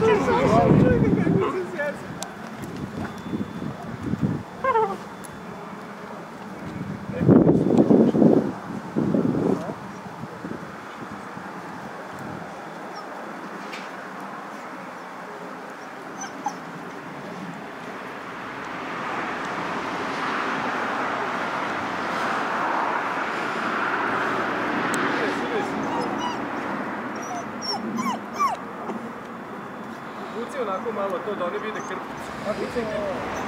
Jesus! Onako malo to da oni vide krpicu.